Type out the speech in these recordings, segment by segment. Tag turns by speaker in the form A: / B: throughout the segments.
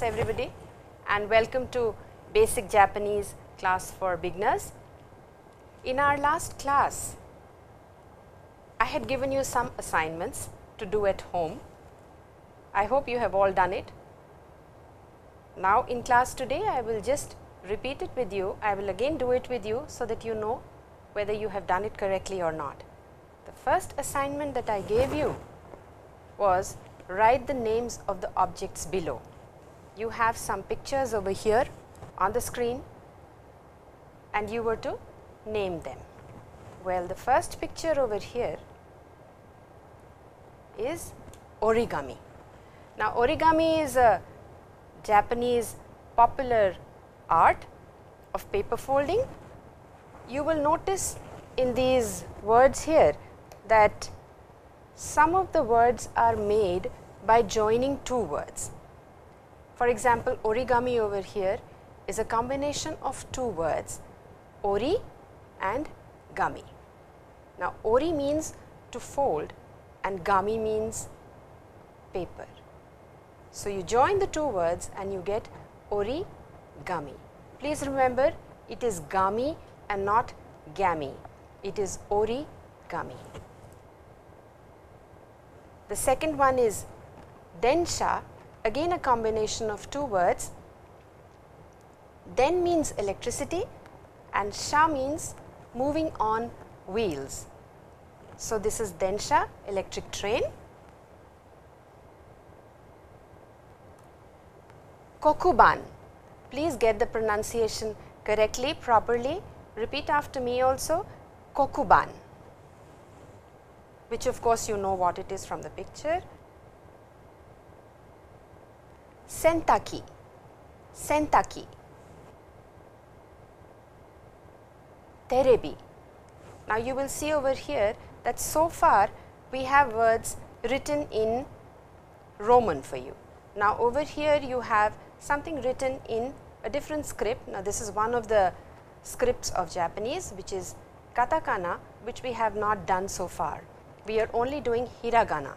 A: Everybody and welcome to Basic Japanese class for beginners. In our last class, I had given you some assignments to do at home. I hope you have all done it. Now in class today, I will just repeat it with you. I will again do it with you so that you know whether you have done it correctly or not. The first assignment that I gave you was write the names of the objects below. You have some pictures over here on the screen and you were to name them. Well, the first picture over here is origami. Now, origami is a Japanese popular art of paper folding. You will notice in these words here that some of the words are made by joining two words. For example, origami over here is a combination of two words ori and gami. Now, ori means to fold and gami means paper. So, you join the two words and you get ori gami. Please remember it is gami and not gami. It is ori gami. The second one is densha, again a combination of two words. Den means electricity and sha means moving on wheels. So, this is densha, electric train. Kokuban, please get the pronunciation correctly, properly. Repeat after me also, Kokuban which of course you know what it is from the picture. Sentaki, Sentaki, Terebi. Now you will see over here that so far we have words written in Roman for you. Now over here you have something written in a different script. Now this is one of the scripts of Japanese which is katakana which we have not done so far we are only doing hiragana.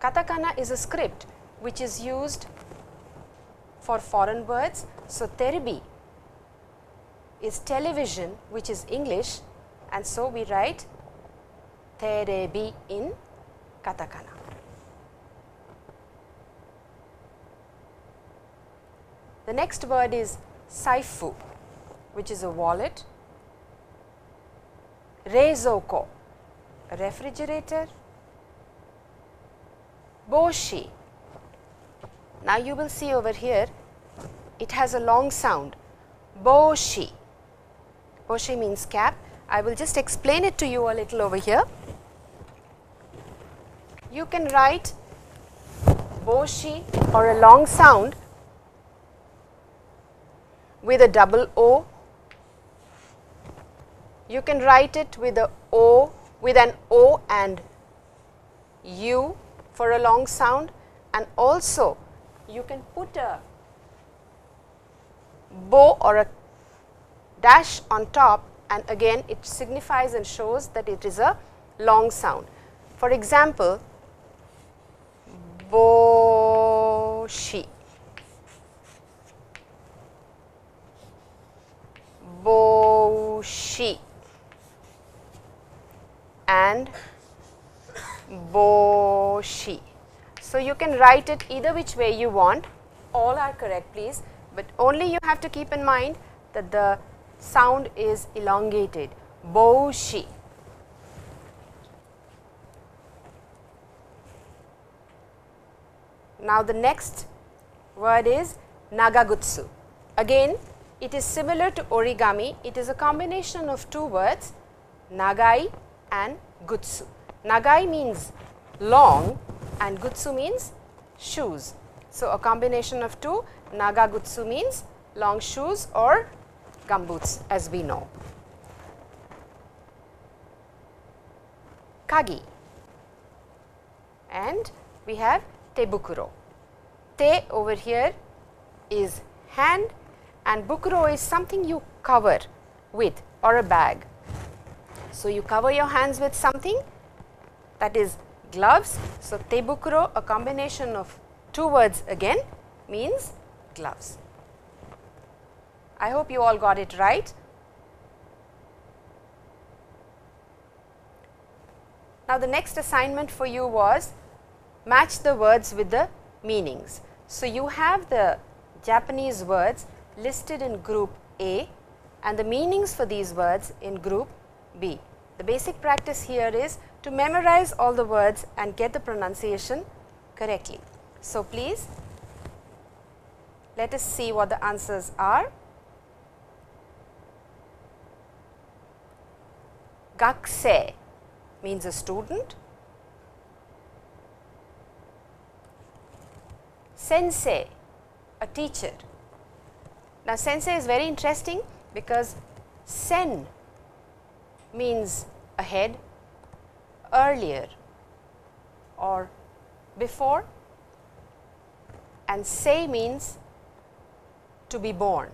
A: Katakana is a script which is used for foreign words. So, terebi is television which is English and so we write terebi in katakana. The next word is saifu which is a wallet Reizoko, a refrigerator. Boshi. Now you will see over here, it has a long sound. Boshi. Boshi means cap. I will just explain it to you a little over here. You can write Boshi or a long sound with a double O you can write it with a O with an O and U for a long sound and also you can put a bow or a dash on top and again it signifies and shows that it is a long sound. For example, boshi, boshi and boshi. So, you can write it either which way you want, all are correct please, but only you have to keep in mind that the sound is elongated, boshi. Now, the next word is nagagutsu. Again, it is similar to origami, it is a combination of two words, nagai and gutsu. Nagai means long and gutsu means shoes. So, a combination of two Nagagutsu means long shoes or gumboots as we know. Kagi and we have tebukuro. Te over here is hand and bukuro is something you cover with or a bag. So, you cover your hands with something that is gloves. So, tebukuro a combination of two words again means gloves. I hope you all got it right. Now, the next assignment for you was match the words with the meanings. So, you have the Japanese words listed in group A and the meanings for these words in group B. The basic practice here is to memorize all the words and get the pronunciation correctly. So, please let us see what the answers are. Gakusei means a student. Sensei, a teacher. Now, sensei is very interesting because sen means ahead, earlier or before and say means to be born.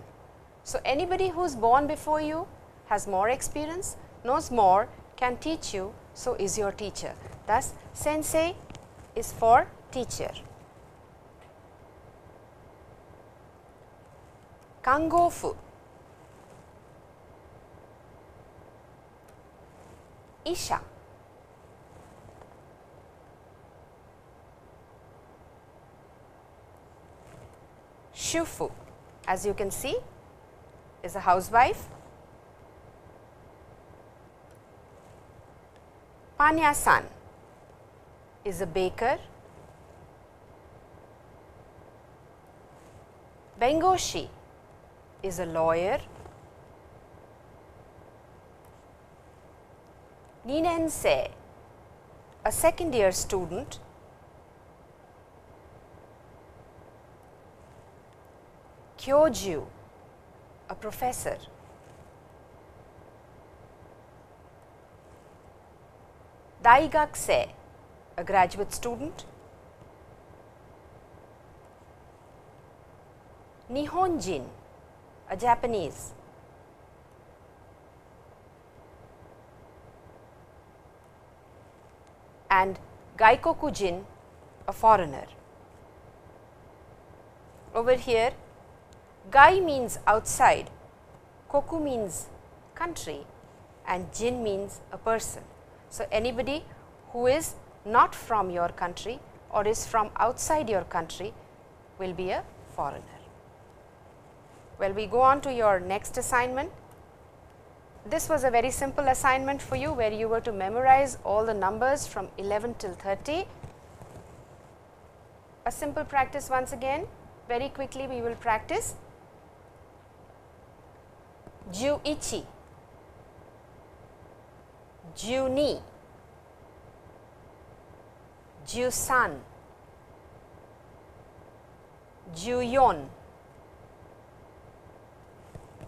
A: So, anybody who is born before you has more experience, knows more, can teach you, so is your teacher. Thus, sensei is for teacher. Kangofu Isha Shufu as you can see is a housewife. Panya-san is a baker. Bengoshi is a lawyer. Ninensei, a second year student. Kyoju, a professor. Daigakusei, a graduate student. Nihonjin, a Japanese. And Gaikokujin, a foreigner. Over here, Gai means outside, Koku means country and Jin means a person. So, anybody who is not from your country or is from outside your country will be a foreigner. Well, we go on to your next assignment. This was a very simple assignment for you where you were to memorize all the numbers from 11 till 30. A simple practice once again, very quickly we will practice. 11 12 13 14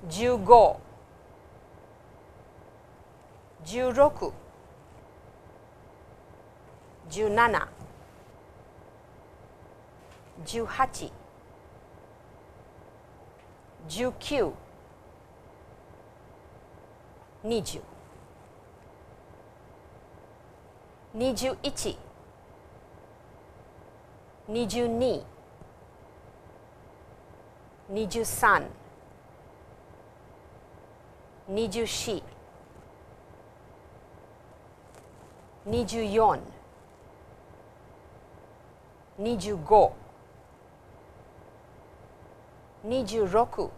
A: 15 16 17 18 19 20 21 22二十四、二十五。二十六、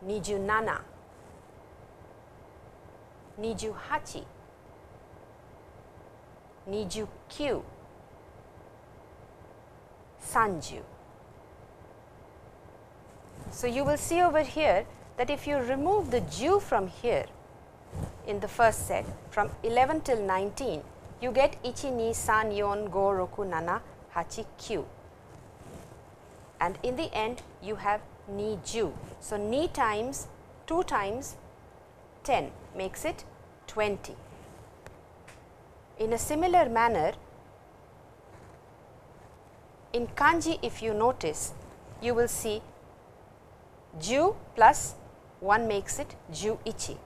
A: 二十七。28 29 30 so you will see over here that if you remove the ju from here in the first set from 11 till 19, you get ichi ni san yon go roku nana hachi kyu. And in the end, you have ni ju. So, ni times 2 times 10 makes it 20. In a similar manner, in kanji if you notice, you will see ju plus 1 makes it ju ichi,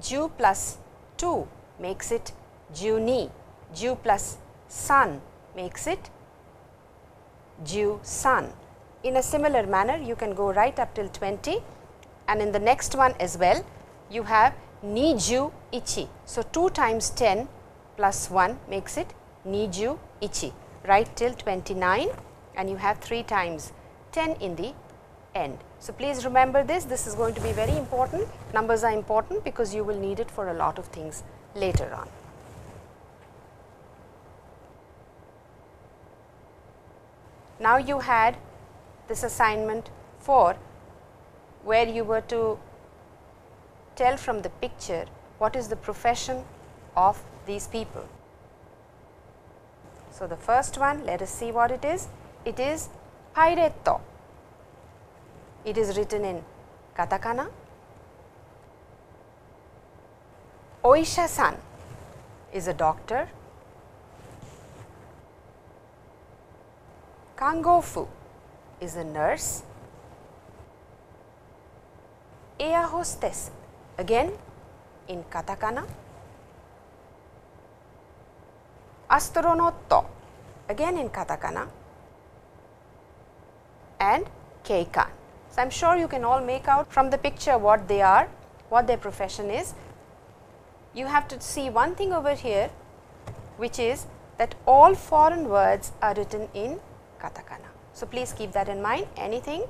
A: ju plus 2 makes it ju ni, ju plus san makes it ju san. In a similar manner, you can go right up till 20 and in the next one as well, you have ni ju ichi. So, 2 times 10 plus 1 makes it niju ichi right till 29 and you have 3 times 10 in the end. So, please remember this, this is going to be very important. Numbers are important because you will need it for a lot of things later on. Now, you had this assignment 4 where you were to tell from the picture what is the profession of these people. So, the first one let us see what it is. It is Pairetto. It is written in katakana. Oisha-san is a doctor. Kangofu is a nurse. Air hostess again in katakana. Astronotto again in katakana and keikan. So, I am sure you can all make out from the picture what they are, what their profession is. You have to see one thing over here which is that all foreign words are written in katakana. So, please keep that in mind anything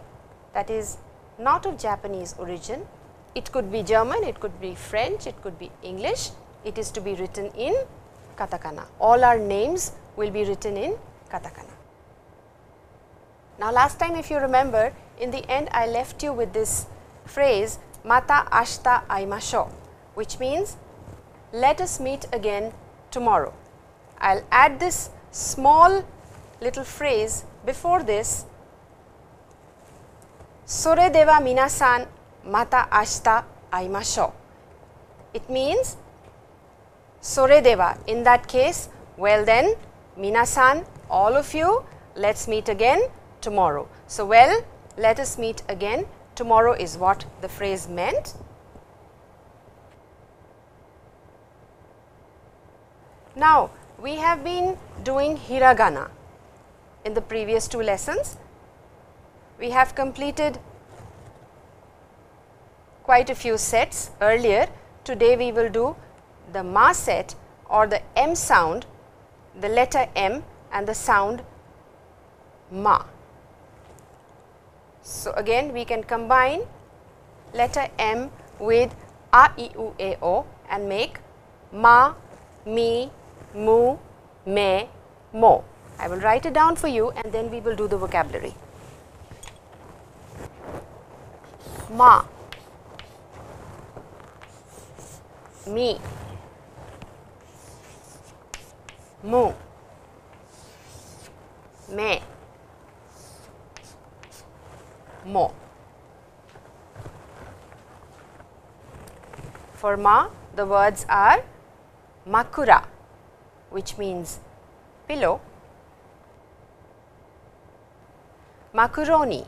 A: that is not of Japanese origin, it could be German, it could be French, it could be English, it is to be written in katakana. All our names will be written in katakana. Now, last time if you remember in the end I left you with this phrase mata ashita aimasho which means let us meet again tomorrow. I will add this small little phrase before this Sore deva minasan mata ashita aimashou. It means Sore deva in that case well then minasan all of you let us meet again tomorrow. So, well let us meet again tomorrow is what the phrase meant. Now, we have been doing hiragana in the previous two lessons. We have completed quite a few sets earlier. Today, we will do the ma set or the m sound, the letter m and the sound ma. So, again we can combine letter m with a, e, u, a, o and make ma, mi, mu, me, mo. I will write it down for you and then we will do the vocabulary. Ma, mi, mu, me, mo. For ma, the words are makura, which means pillow, macaroni,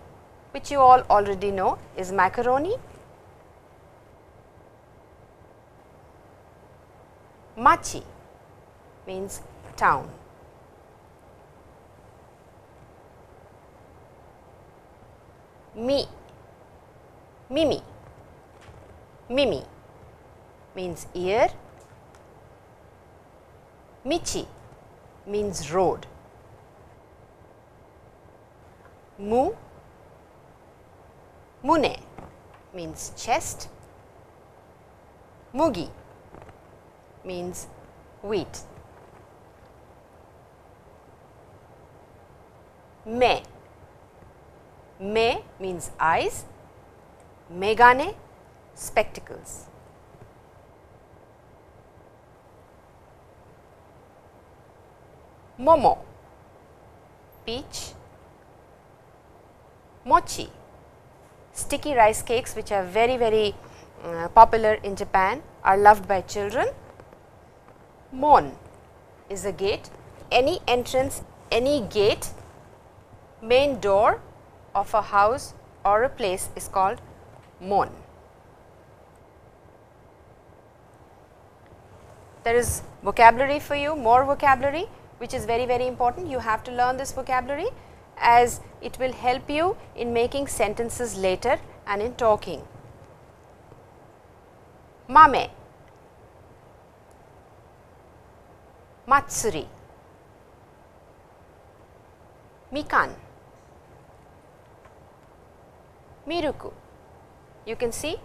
A: which you all already know is macaroni, machi means town. Mi, mimi, mimi means ear, michi means road, mu, mune means chest, mugi means wheat, me. Me means eyes, megane spectacles. momo, peach, mochi, sticky rice cakes which are very very uh, popular in Japan are loved by children. Mon is a gate, any entrance, any gate, main door of a house or a place is called mon. There is vocabulary for you, more vocabulary which is very very important. You have to learn this vocabulary as it will help you in making sentences later and in talking. Mame, Matsuri, Mikan, Miruku. You can see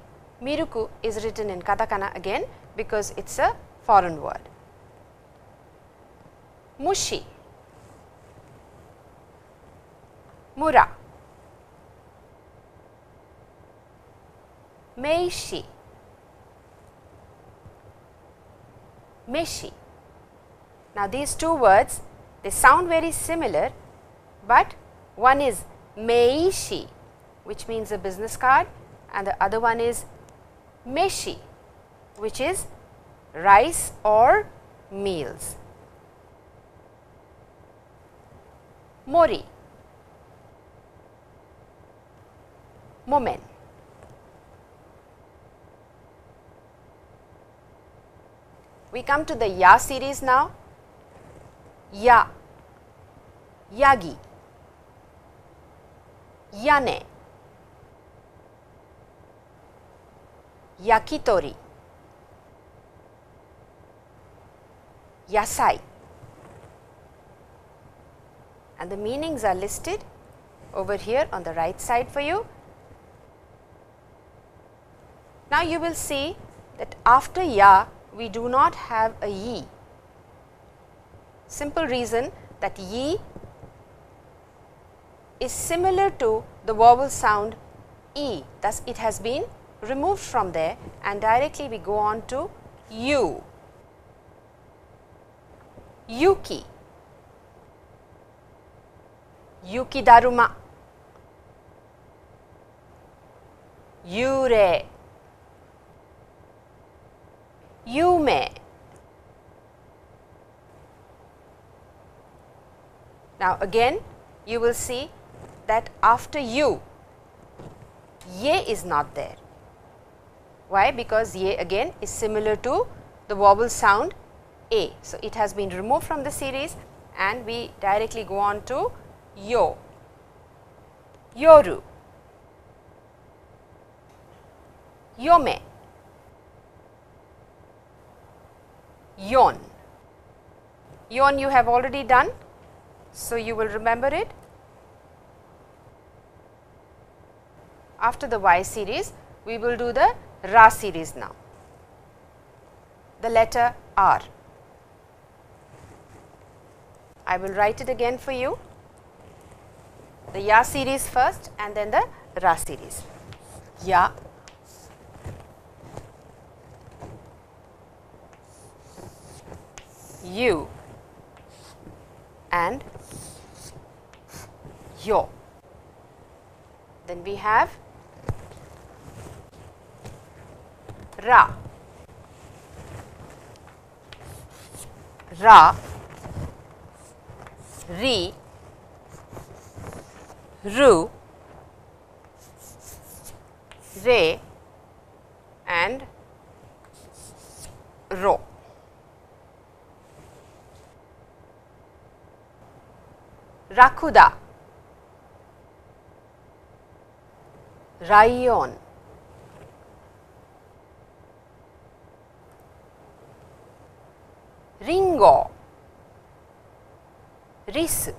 A: Miruku is written in katakana again because it is a foreign word. Mushi, Mura, Meishi, Meshi. Now, these two words they sound very similar, but one is Meishi which means a business card and the other one is Meshi which is rice or meals. Mori, Momen. We come to the Ya series now. Ya, Yagi, Yane, Yakitori, Yasai. And the meanings are listed over here on the right side for you. Now, you will see that after ya we do not have a yi. Simple reason that yi is similar to the vowel sound e, thus it has been removed from there and directly we go on to you. Yuki, Yuki Daruma, Yure, Yume. Now, again you will see that after you, ye is not there. Why? Because ye again is similar to the vowel sound a. So, it has been removed from the series and we directly go on to yo, yoru, yome, yon. Yon you have already done, so you will remember it. After the Y series, we will do the Ra series now. The letter R. I will write it again for you. The Ya series first and then the Ra series. Ya, you and yo. Then we have Ra, Ra, Ri, Ru, Re. And Ro. Rakuda, Rayon, Ringo, Ris.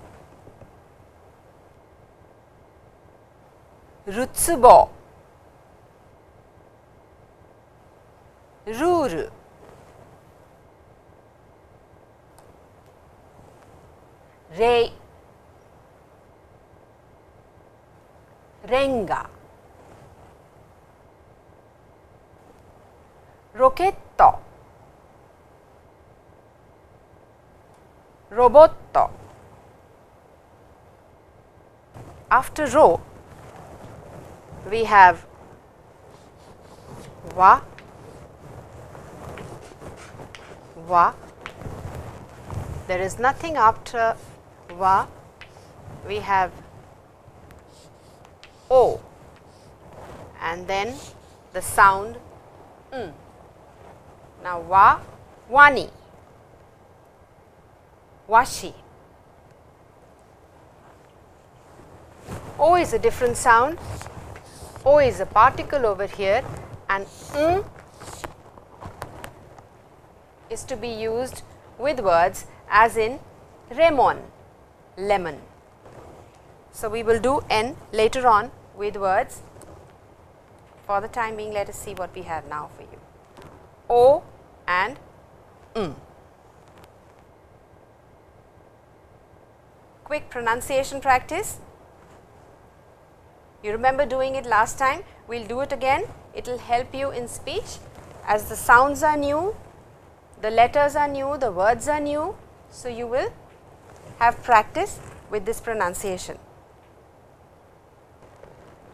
A: Rutsubo, Ruru, Rei, Renga, Rocchetto, robotto. After ro, we have wa, wa. There is nothing after wa. We have o and then the sound n. Now wa, wani, washi. O is a different sound. O is a particle over here and n is to be used with words as in Ramon, lemon. So, we will do n later on with words. For the time being, let us see what we have now for you. O and m. Quick pronunciation practice. You remember doing it last time, we will do it again. It will help you in speech as the sounds are new, the letters are new, the words are new. So, you will have practice with this pronunciation.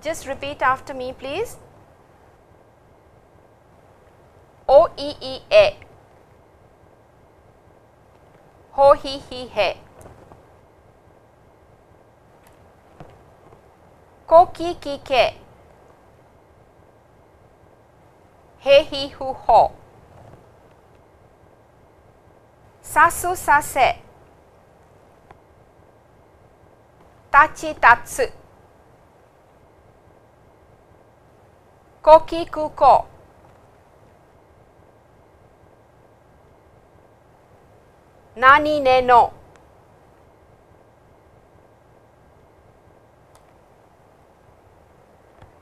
A: Just repeat after me please. おいいえほひひへこききけ.へひふほさすさせ.たちたつこきくこ何ねの？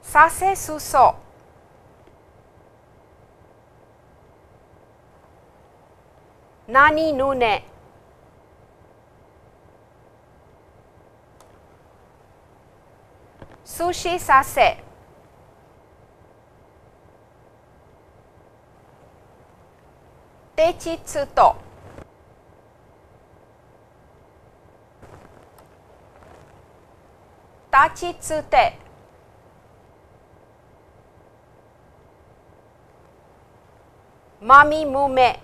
A: させすそ。何ぬね。すしさせ。てちつと。立ちつて。まみむめ。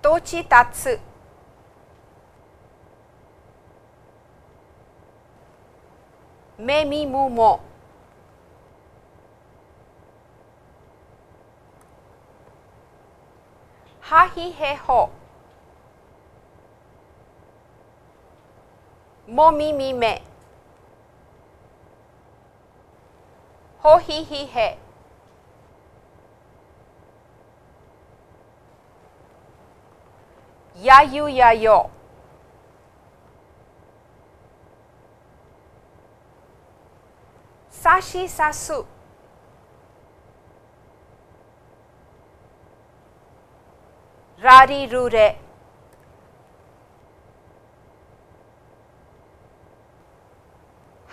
A: とちたつ。めみむも。Ha hi he ho Mo mi mi me Ho hi hi he Ya yu ya yo Sashi sasu Rari rure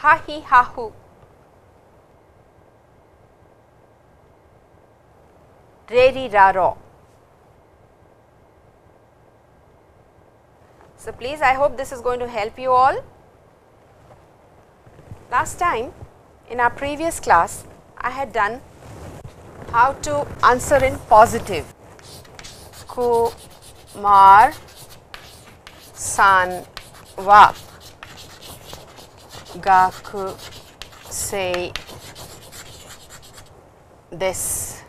A: Hahi hahu Reri raro So, please I hope this is going to help you all. Last time in our previous class I had done how to answer in positive. Kumar san wa gaku sei desu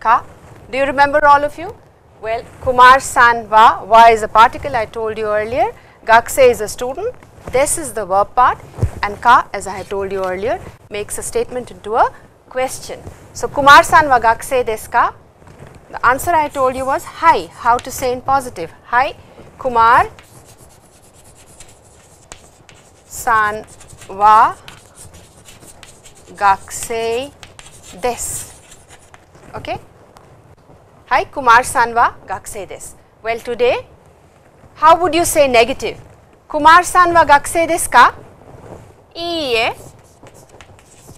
A: ka. Do you remember all of you? Well, Kumar san wa, wa is a particle I told you earlier, gakse is a student, this is the verb part and ka as I had told you earlier makes a statement into a question. So, Kumar san wa gakse desu ka? The answer I told you was hai, how to say in positive. Hai, Kumar san wa gakusei desu. Okay? Hai, Kumar san wa gakusei desu. Well, today, how would you say negative? Kumar san wa gakusei desu ka? Iie.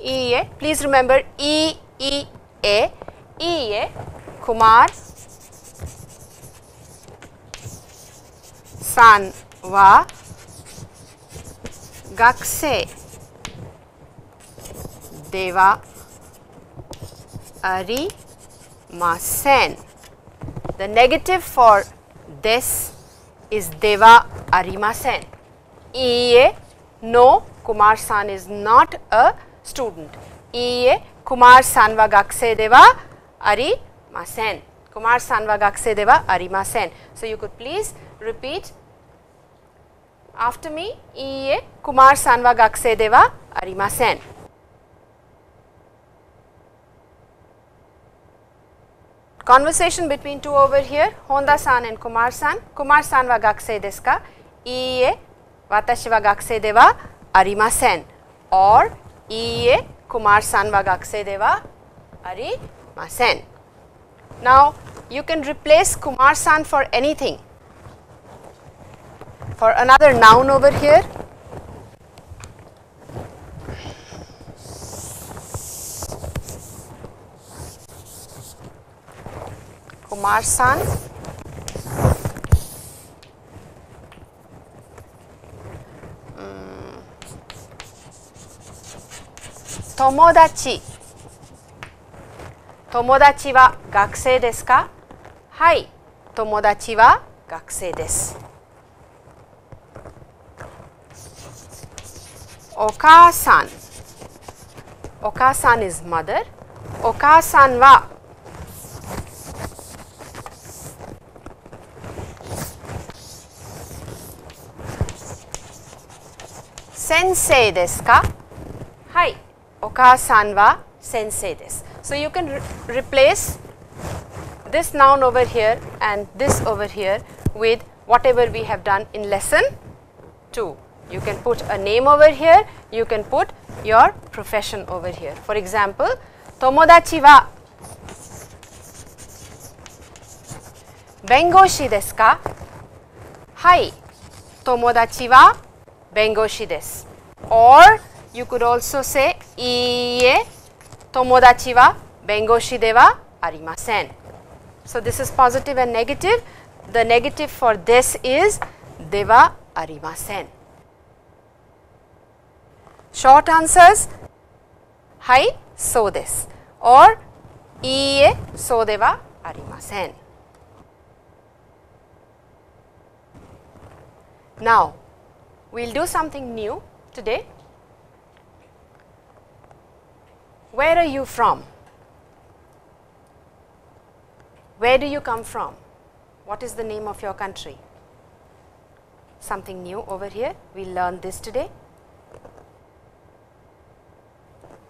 A: Iie. Please remember E E A. Iie Kumar, सान वा, गक्से, देवा, अरी मासेन the negative for this is देवा अरिमासेन ये no, Kumar, सान is not a student ईए कुमार, सान वा, गक्से, देवा, अरी arimasen. Kumar san wa gakusei de wa arimasen. So you could please repeat after me. E Kumar san wa gakusei de wa arimasen. Conversation between two over here, Honda san and Kumar san. Kumar san wa gakusei desu ka? Iie, watashi wa gakusei de wa arimasen. Or, iie, Kumar san wa gakusei de wa arimasen. Now, you can replace Kumar san for anything. For another noun over here, Kumar san. Mm. Tomodachi. 友達は学生ですか？はい、友達は学生です。お母さん。お母さんお母さんは先生ですか？はい、お母さんは先生です。So you can re replace this noun over here and this over here with whatever we have done in lesson 2 You can put a name over here, you can put your profession over here. For example, tomodachi wa bengoshi desu ka? Hai, tomodachi wa bengoshi desu. Or you could also say iie, tomodachi wa bengoshi de wa arimasen. So this is positive and negative. The negative for this is de wa arimasen. Short answers Hai, so desu or Iie, so de wa arimasen. Now, we will do something new today. Where are you from? Where do you come from? What is the name of your country? Something new over here, we learned this today.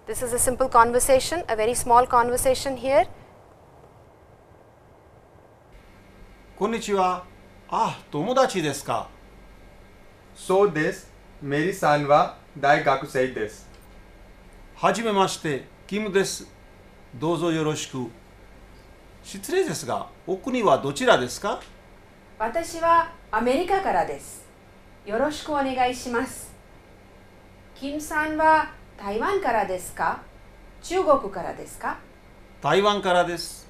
A: This is a simple conversation, a very small conversation here.
B: Konnichiwa. Ah, tomodachi desu ka? So this, meri
C: san wa Dai Gakusei desu. Hajimemashite. キムです。どうぞよろしく。失礼ですが、お国はどちらですか？
A: 私はアメリカからです。よろしくお願いします。キムさんは台湾からですか？中国からですか？
C: 台湾からです。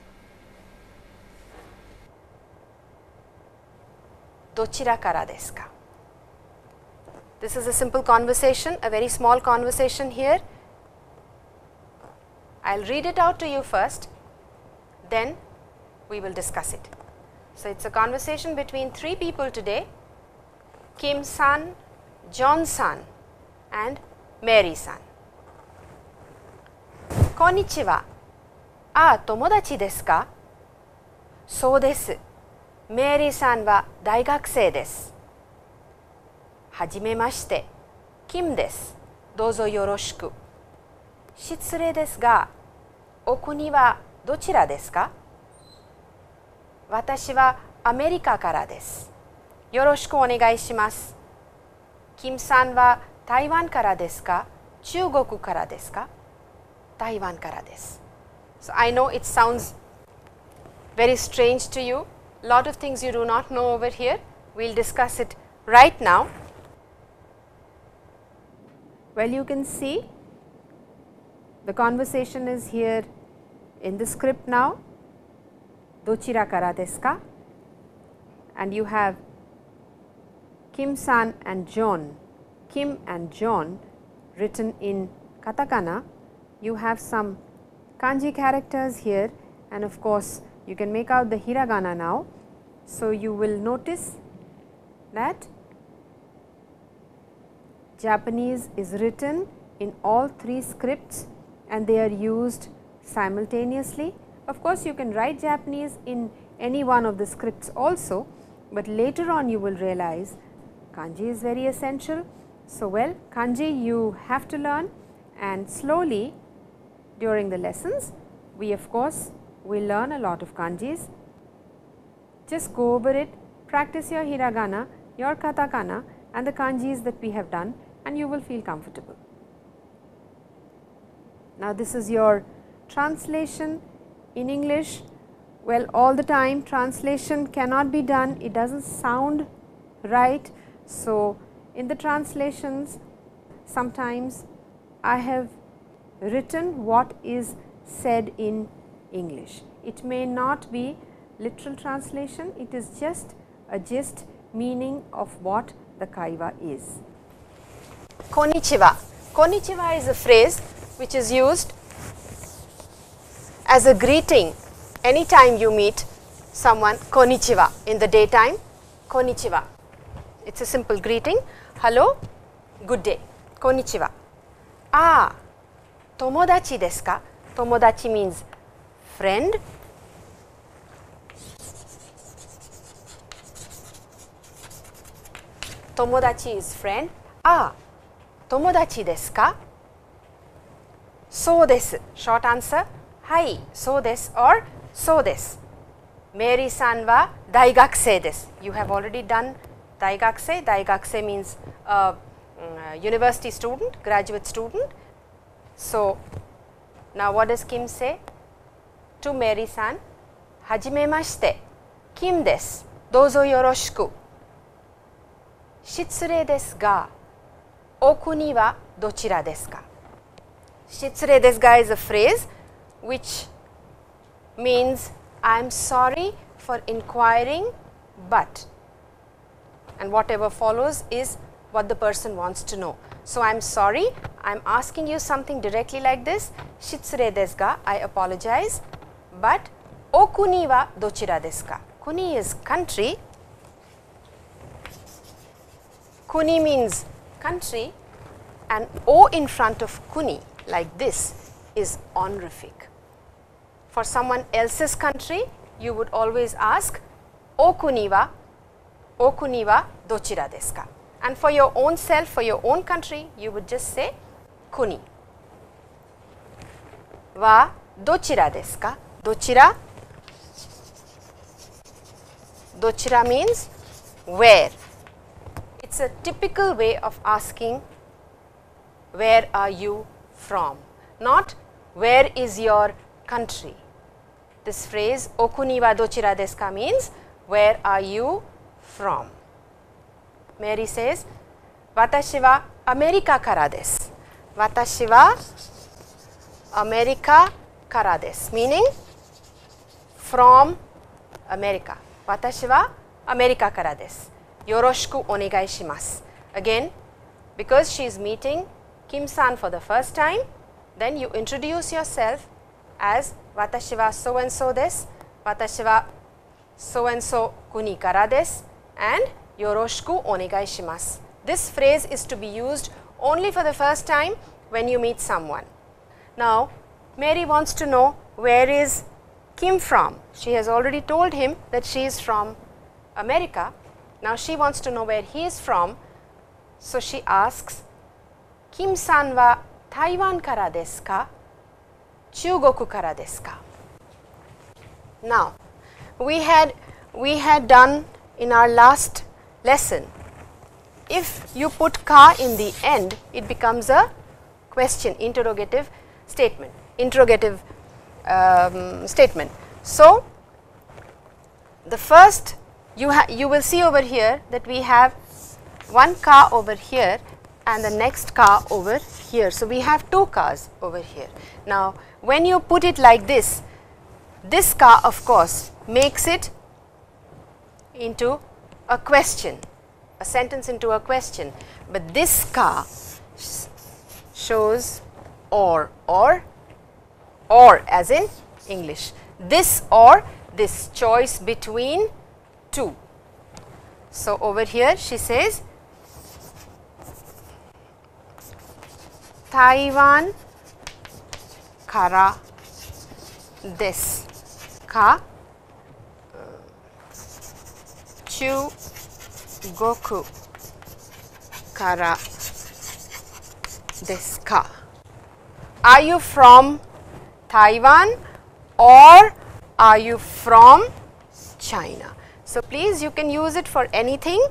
A: どちらからですか？This is a simple conversation, a very small conversation here. I'll read it out to you first, then we will discuss it. So it's a conversation between three people today Kim san, John san, and Mary san. こんにちは。ああ、友達ですかそうです。メリーさんは大学生です。はじめまして、キムです。どうぞよろしく。 失礼ですが、お国はどちらですか私はアメリカからです。よろしくお願いします。キムさんは台湾からですか中国からですか台湾からです。So I know it sounds very strange to you. Lot of things you do not know over here. We'll discuss it right now. Well, you can see
D: The conversation is here in the script now. Dochira kara desu ka? And you have Kim san and John, Kim and John written in katakana. You have some kanji characters here and of course, you can make out the hiragana now. So, you will notice that Japanese is written in all three scripts and they are used simultaneously. Of course, you can write Japanese in any one of the scripts also, but later on you will realize kanji is very essential. So, well kanji you have to learn and slowly during the lessons we of course will learn a lot of kanjis. Just go over it, practice your hiragana, your katakana and the kanjis that we have done and you will feel comfortable. Now, this is your translation in English. Well, all the time translation cannot be done, it does not sound right. So, in the translations sometimes I have written what is said in English. It may not be literal translation, it is just a gist meaning of what the kaiwa is.
A: Konnichiwa. Konnichiwa is a phrase which is used as a greeting anytime you meet someone konnichiwa in the daytime konnichiwa. It is a simple greeting hello good day konnichiwa. Ah tomodachi desu ka? Tomodachi means friend. Tomodachi is friend. Ah tomodachi desu ka? So desu. Short answer. Hai, so desu or so desu. Mary san wa daigakusei desu. You have already done daigakusei. Daigakusei means uh, mm, university student, graduate student. So, now what does Kim say? To Mary san, hajimemashite, Kim desu. Dozo yoroshiku. Shitsure desu ga, o kuni wa dochira desu ka? Shitsure desu ga is a phrase which means I am sorry for inquiring, but and whatever follows is what the person wants to know. So, I am sorry, I am asking you something directly like this, shitsure desu ga, I apologize, but o kuni wa dochira desu ka? Kuni is country, kuni means country and o in front of kuni like this is honorific. For someone else's country, you would always ask o kuni wa, o kuniwa, dochira desu ka? And for your own self, for your own country, you would just say kuni. Wa dochira desu ka? Dochira Dochira means where. It is a typical way of asking where are you from, not where is your country. This phrase okuni wa dochira desu means where are you from. Mary says, watashi wa America kara desu. Watashi wa America kara desu, meaning from America. Watashi wa America kara desu. Yoroshiku onegai shimasu. Again, because she is meeting Kim san for the first time, then you introduce yourself as watashi wa so and so desu, watashi wa so and so kuni kara desu and yoroshiku onegai shimasu. This phrase is to be used only for the first time when you meet someone. Now, Mary wants to know where is Kim from. She has already told him that she is from America. Now, she wants to know where he is from. So, she asks, Kim san wa Taiwan kara desu ka? Chugoku kara desu ka? Now, we had, we had done in our last lesson, if you put ka in the end, it becomes a question, interrogative statement, interrogative um, statement. So, the first you, you will see over here that we have one ka over here and the next ka over here. So, we have two kas over here. Now, when you put it like this, this ka of course makes it into a question, a sentence into a question, but this ka sh- shows or or or as in English. This or this choice between two. So, over here she says Taiwan kara desu ka uh, Chugoku kara desu ka Are you from Taiwan or are you from China? So, please you can use it for anything.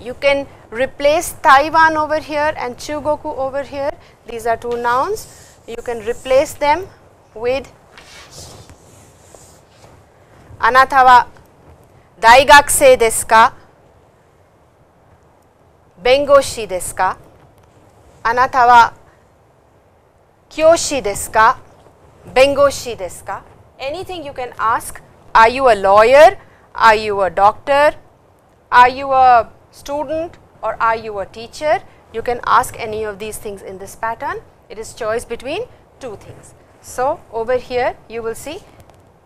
A: You can replace Taiwan over here and Chugoku over here. These are two nouns. You can replace them with daigakusei desu ka? Bengoshi desu ka? Kyoshi desu ka? Bengoshi desu ka? Anything you can ask. Are you a lawyer? Are you a doctor? Are you a student? Or are you a teacher? You can ask any of these things in this pattern. It is choice between two things. So, over here you will see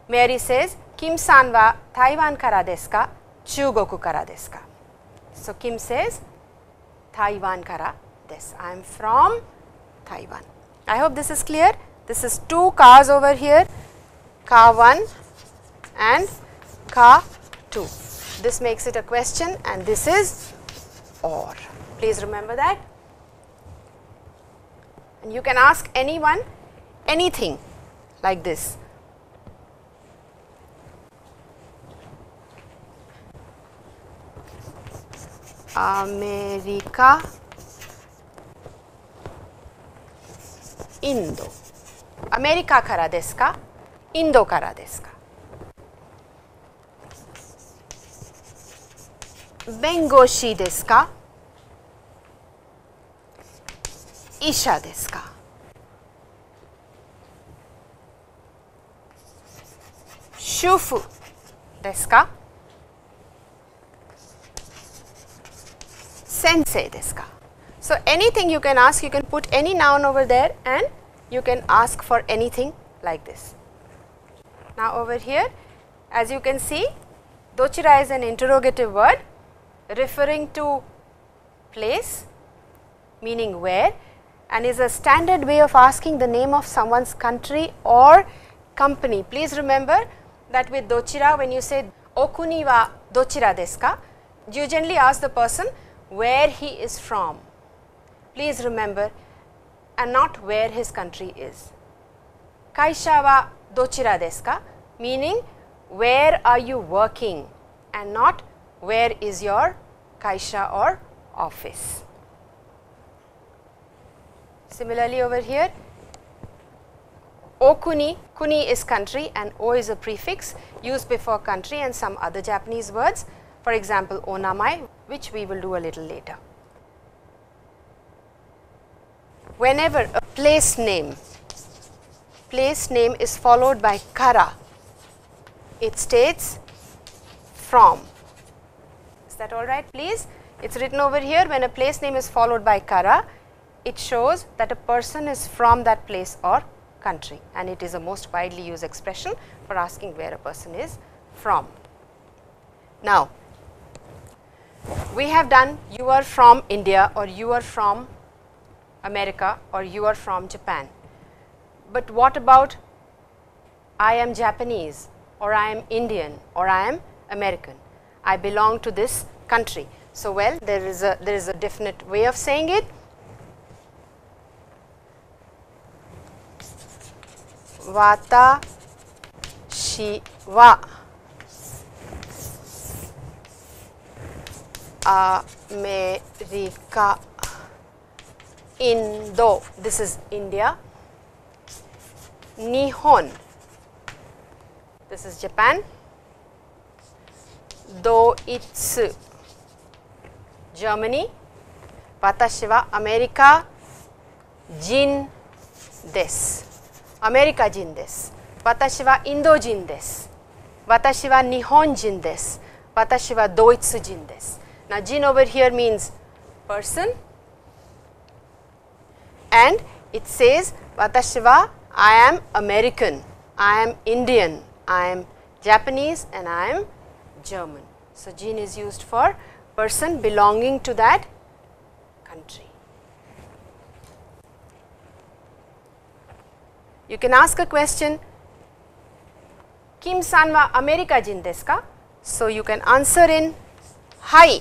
A: Mary says, Kim san wa Taiwan kara desu ka? Chugoku kara desu ka? So, Kim says, Taiwan kara desu. I am from Taiwan. I hope this is clear. This is two kas over here, ka 1 and ka 2. This makes it a question and this is or. Please remember that. And you can ask anyone anything like this. America, Indo. アメリカからですかインドからですか bengoshi desu ka? Isha desu ka? Shufu desu ka? Sensei desu ka? So, anything you can ask, you can put any noun over there and you can ask for anything like this. Now, over here as you can see, dochira is an interrogative word referring to place meaning where and is a standard way of asking the name of someone's country or company. Please remember that with dochira when you say okuni wa dochira desu ka, you generally ask the person where he is from. Please remember and not where his country is. Kaisha wa dochira desu ka? Meaning where are you working and not where is your kaisha or office. Similarly over here, Okuni, kuni is country and O is a prefix used before country and some other Japanese words. For example, onamae which we will do a little later. Whenever a place name, place name is followed by kara, it states from. That all right please? It is written over here when a place name is followed by kara, it shows that a person is from that place or country and it is a most widely used expression for asking where a person is from. Now, we have done you are from India or you are from America or you are from Japan. But what about I am Japanese or I am Indian or I am American. I belong to this country. So, well there is a there is a definite way of saying it. Watashi wa America. Indo, this is India, Nihon, this is Japan, Doitsu, Germany, Watashi wa America jin desu. America jin desu. Watashi wa Indo jin desu. Watashi wa Nihon jin desu. Watashi wa Doitsu jin desu. Now, jin over here means person and it says watashi wa I am American, I am Indian, I am Japanese and I am German. So, jin is used for person belonging to that country. You can ask a question, Kim san wa America jin desu ka? So, you can answer in Hai,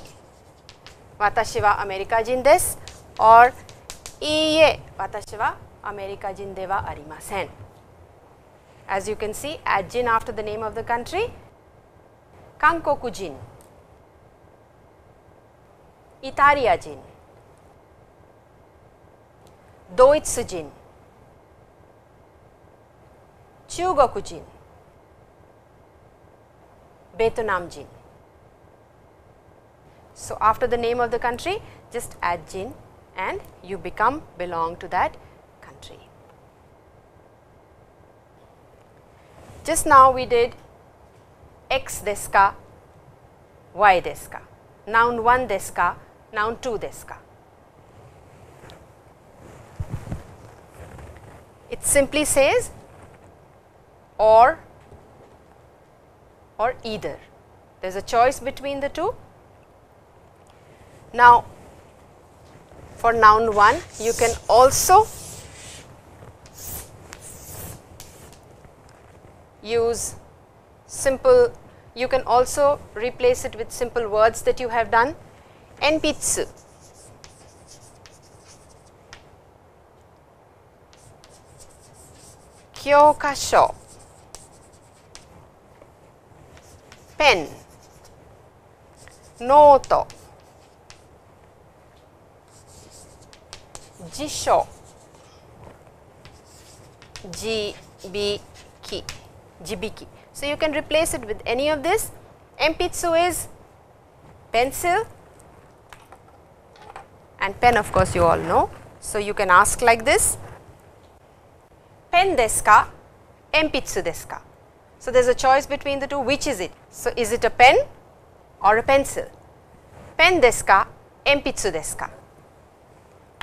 A: watashi wa America jin desu or Iie, watashi wa America jin de wa arimasen. As you can see, add jin after the name of the country, Kankoku jin, Italia jin, Doitsu jin, Chugoku jin, Vietnam jin. So, after the name of the country just add jin and you become belong to that country. Just now we did x desu ka, y desu ka, noun 1 desu ka, noun 2 desu ka. It simply says or or either. There is a choice between the two. Now, for noun 1 you can also use simple you can also replace it with simple words that you have done enpitsu. Kyokasho pen note 辞書。字引き。So you can replace it with any of this. Empitsu is pencil and pen of course you all know so you can ask like this pen desu ka empitsu desu ka so there is a choice between the two which is it so is it a pen or a pencil pen desu ka empitsu desu ka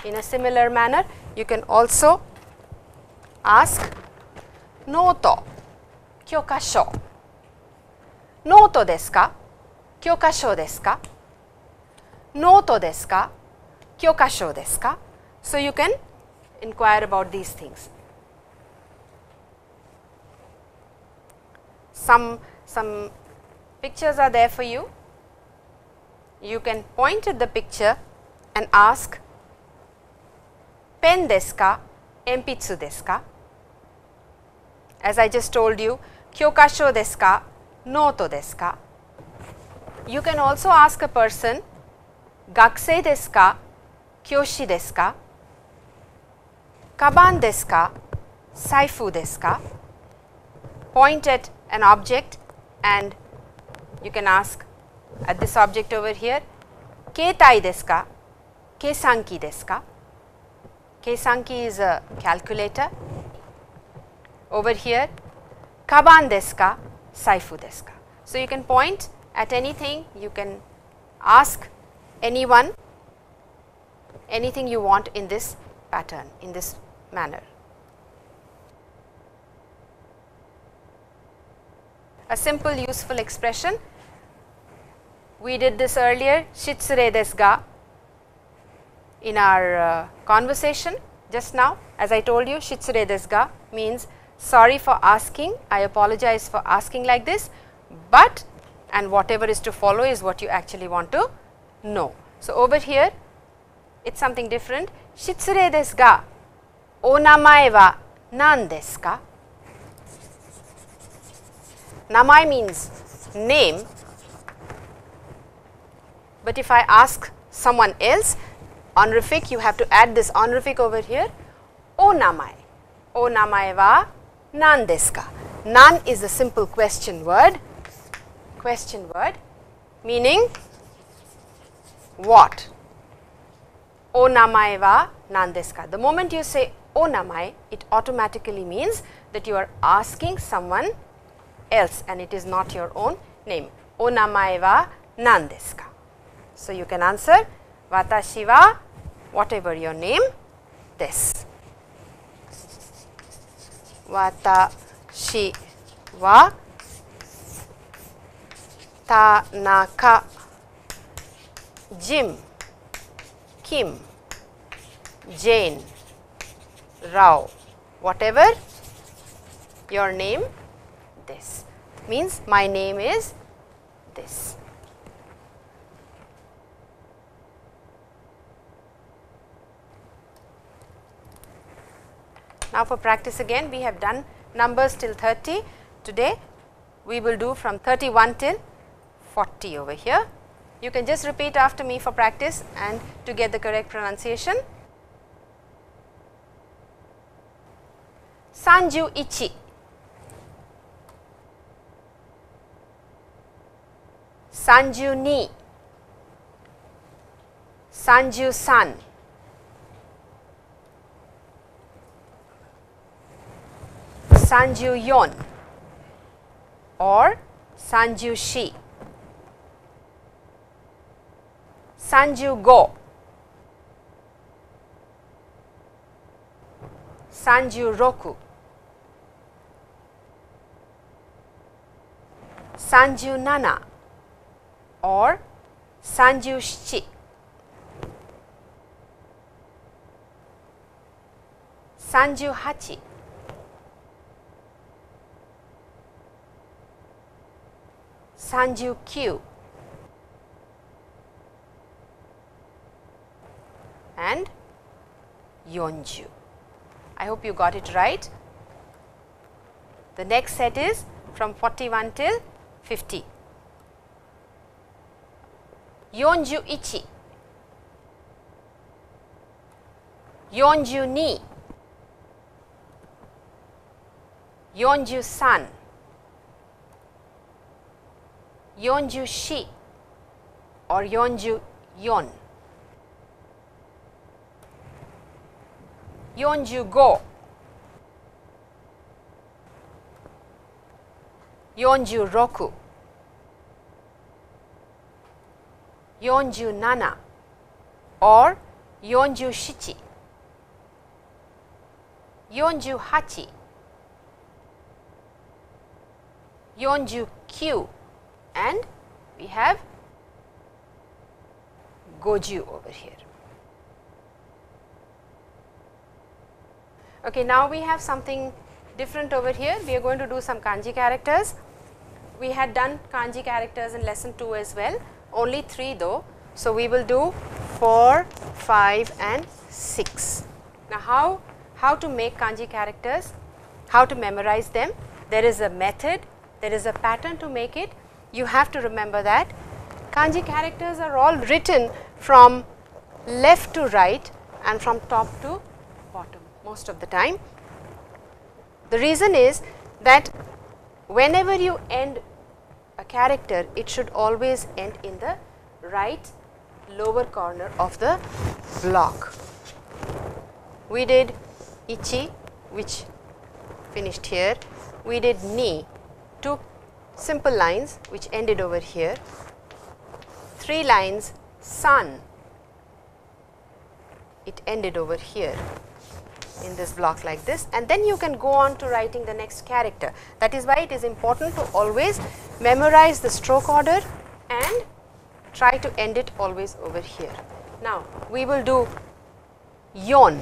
A: in a similar manner, you can also ask noto kyokasho. Noto desu ka? Kyokasho desu ka? Noto desu ka? kyokasho desu ka? So, you can inquire about these things. Some, some pictures are there for you. You can point at the picture and ask pen desu ka, enpitsu desu ka? As I just told you, kyokasho desu ka, noto desu ka? You can also ask a person, gakusei desu ka, Kyoshi deska. Kaban desu? Saifu deska. Point at an object and you can ask at this object over here, Keitai desu ka? deska. desu ka? Keisanki is a calculator. Over here, Kaban deska. Saifu deska. So, you can point at anything, you can ask anyone anything you want in this pattern, in this manner. A simple useful expression, we did this earlier, shitsure desu ga in our uh, conversation just now as I told you shitsure desu ga means sorry for asking, I apologize for asking like this, but and whatever is to follow is what you actually want to know. So, over here it is something different. Shitsure desu ga? O namae wa nan desu ka? Namae means name, but if I ask someone else honorific you have to add this honorific over here. O namae o namae wa nan desu ka? Nan is a simple question word. Question word meaning what o namae wa nan desu ka? The moment you say o namae, it automatically means that you are asking someone else and it is not your own name. O namae wa nan desu ka? So, you can answer watashi wa whatever your name desu. Watashi wa Tanaka Jim Kim Jane Rao whatever your name this means my name is this. Now, for practice again we have done numbers till 30. Today we will do from 31 till 40 over here. You can just repeat after me for practice and to get the correct pronunciation. Sanju ichi. Sanju ni. Sanju san. Sanju yon or Sanju shi. 三十五。三十六。三十七。or 三十七。三十八。三十九。And Yonju. I hope you got it right. The next set is from 41 till 50. Yonju ichi, Yonju ni, Yonju san, Yonju shi or Yonju yon. Yonju go. Yonju roku. Yonju nana or Yonju shichi. Yonju hachi. Yonju kyu and we have Goju over here. Okay, now we have something different over here. We are going to do some kanji characters. We had done kanji characters in lesson 2 as well, only 3 though. So, we will do 4, 5 and 6. Now, how, how to make kanji characters, how to memorize them? There is a method, there is a pattern to make it. You have to remember that kanji characters are all written from left to right and from top to most of the time. The reason is that whenever you end a character, it should always end in the right lower corner of the block. We did ichi which finished here, we did ni, two simple lines which ended over here, three lines san, it ended over here in this block like this. And then you can go on to writing the next character. That is why it is important to always memorize the stroke order and try to end it always over here. Now, we will do yon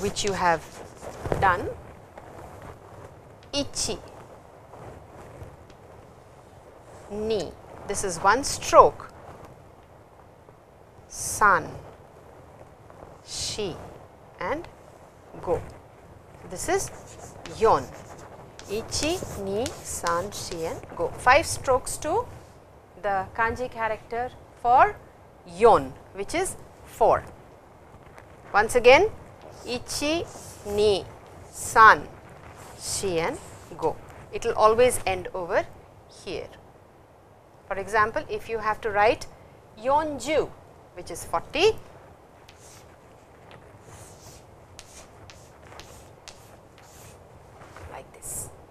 A: which you have done, ichi, ni, this is one stroke, san, shi. And go. This is yon. Ichi, ni, san, shi and go. Five strokes to the kanji character for yon which is 4. Once again ichi, ni, san, shi and go. It will always end over here. For example, if you have to write yonju which is 40,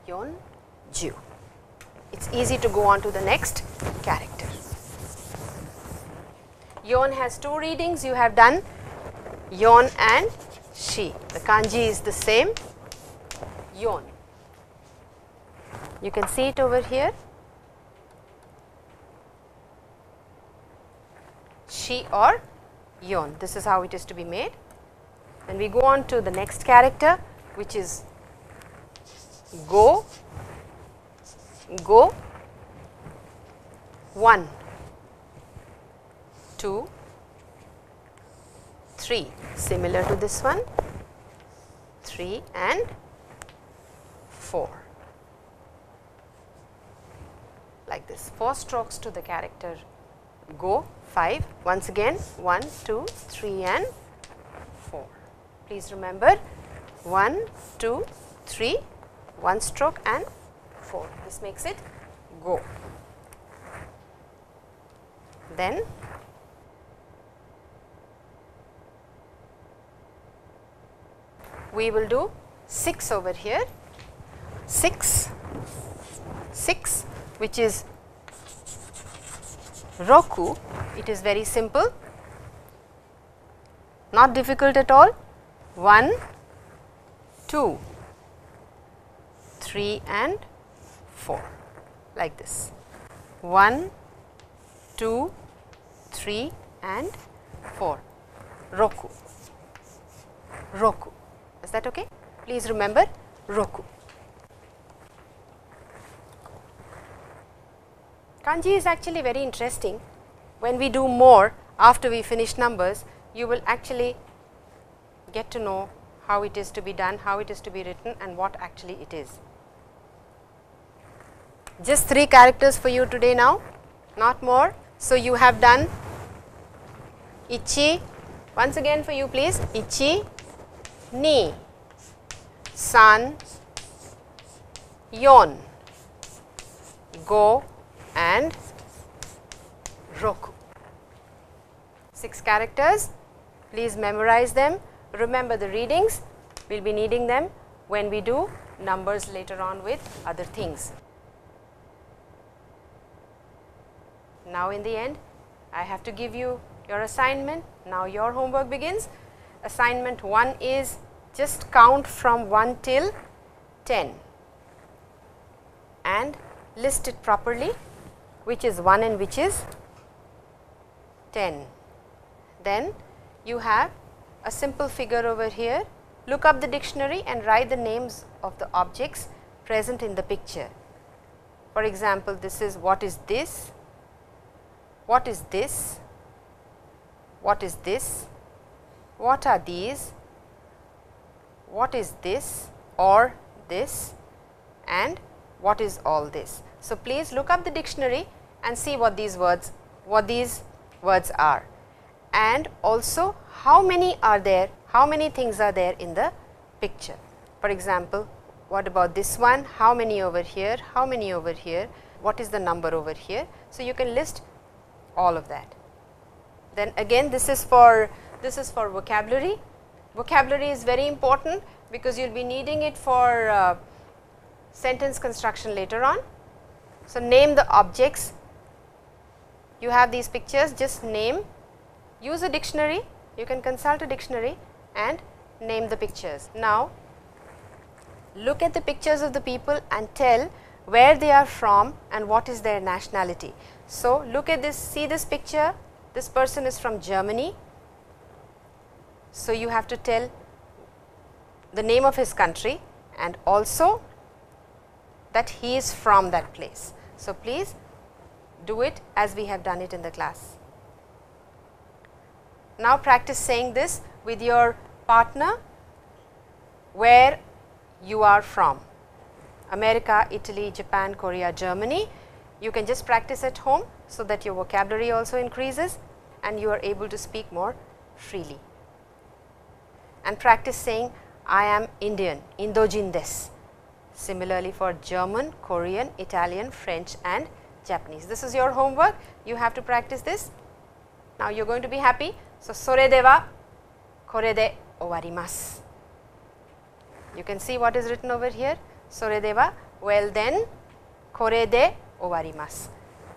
A: Yon Ju. It's easy to go on to the next character. Yon has two readings you have done Yon and Shi. The kanji is the same Yon. You can see it over here. Shi or Yon. This is how it is to be made. Then we go on to the next character which is go, go, 1, 2, 3 similar to this one. 3 and 4 like this. 4 strokes to the character. Go. 5 once again. 1 2 3 and 4 please remember. 1 2 3 1 stroke and 4 this makes it go. Then we will do 6 over here. 6 6 which is roku. It is very simple. Not difficult at all. 1 2 3 and 4 like this 1 2 3 and 4 roku roku is that okay? Please remember Roku. Kanji is actually very interesting. When we do more after we finish numbers, you will actually get to know how it is to be done, how it is to be written and what actually it is. Just 3 characters for you today now, not more. So, you have done ichi, once again for you please, ichi, ni, san, yon, go and roku. 6 characters, please memorize them, remember the readings, we will be needing them when we do numbers later on with other things. Now, in the end, I have to give you your assignment. Now, your homework begins. Assignment 1 is just count from 1 till 10 and list it properly which is 1 and which is 10. Then you have a simple figure over here. Look up the dictionary and write the names of the objects present in the picture. For example, this is what is this, what is this, what is this, what are these, what is this or this? And what is all this. So, please look up the dictionary and see what these words what these words are. And also how many are there? How many things are there in the picture. For example, what about this one? How many over here? How many over here? What is the number over here. So, you can list all of that. Then again this is for this is for vocabulary. Vocabulary is very important because you will be needing it for uh, sentence construction later on. So, name the objects you have these pictures just name use a dictionary you can consult a dictionary and name the pictures. Now, look at the pictures of the people and tell where they are from and what is their nationality. So, look at this see this picture this person is from Germany. So, you have to tell the name of his country and also that he is from that place. So, please do it as we have done it in the class. Now, practice saying this with your partner where you are from America, Italy, Japan, Korea, Germany. You can just practice at home so that your vocabulary also increases and you are able to speak more freely. And practice saying I am Indian, Indojin des. Similarly for German, Korean, Italian, French and Japanese. This is your homework. You have to practice this. Now you are going to be happy. So, sore de wa kore de owarimasu. You can see what is written over here. Sore de well then, kore de 終わります。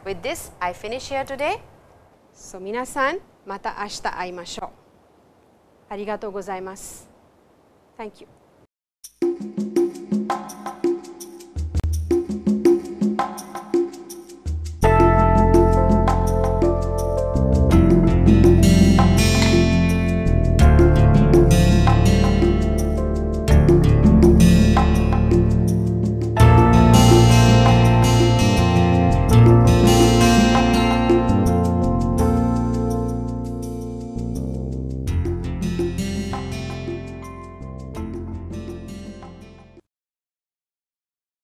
A: With this I finish here today. So 皆さんまた明日会いましょう。ありがとうございます。Thank you.